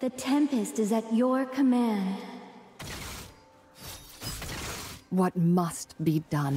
The Tempest is at your command. What must be done?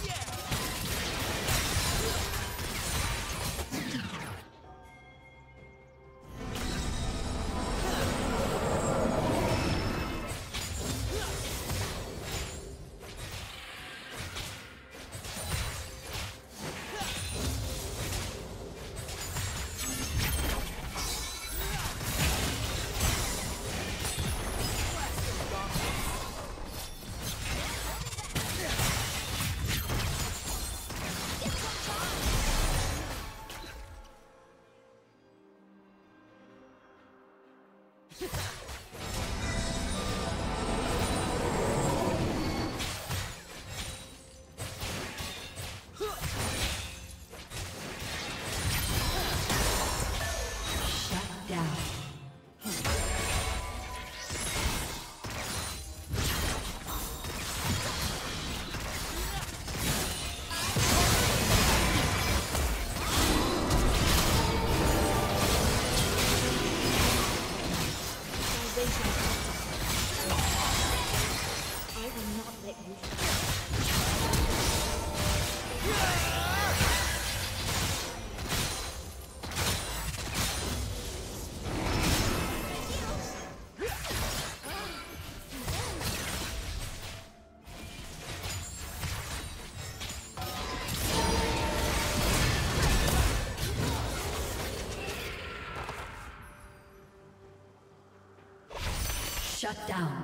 Yeah! Shut down.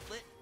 Destroyed.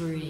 free.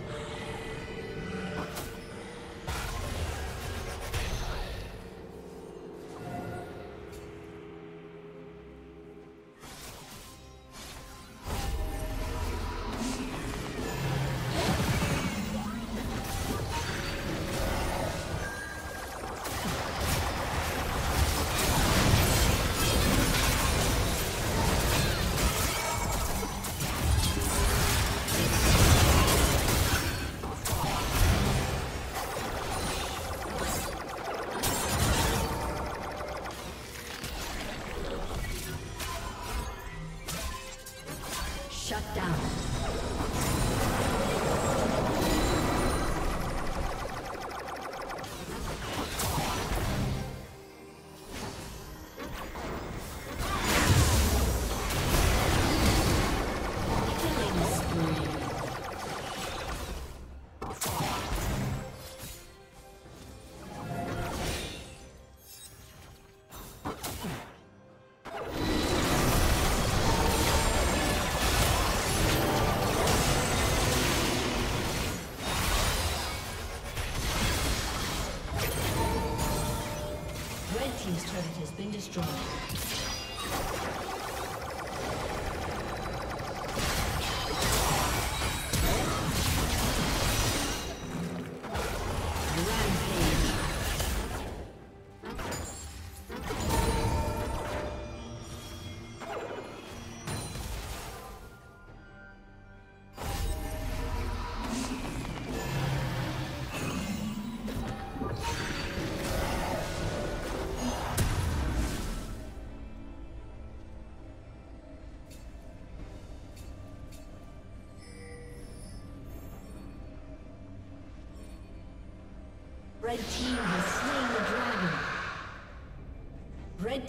Red